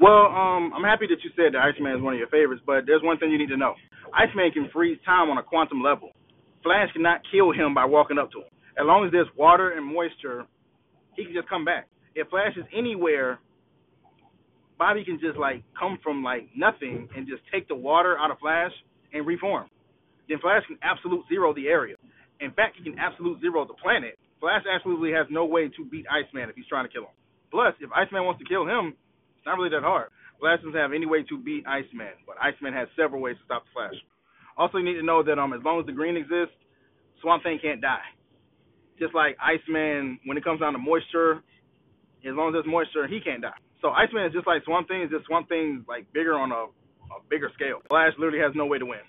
Well, um, I'm happy that you said that Iceman is one of your favorites, but there's one thing you need to know. Iceman can freeze time on a quantum level. Flash cannot kill him by walking up to him. As long as there's water and moisture, he can just come back. If Flash is anywhere, Bobby can just like come from like nothing and just take the water out of Flash and reform. Then Flash can absolute zero the area. In fact, he can absolute zero the planet. Flash absolutely has no way to beat Iceman if he's trying to kill him. Plus, if Iceman wants to kill him, not really that hard. Flash doesn't have any way to beat Iceman, but Iceman has several ways to stop the Flash. Also, you need to know that um, as long as the green exists, Swamp Thing can't die. Just like Iceman, when it comes down to moisture, as long as there's moisture, he can't die. So Iceman is just like Swamp Thing, is just Swamp Thing like bigger on a, a bigger scale. Flash literally has no way to win.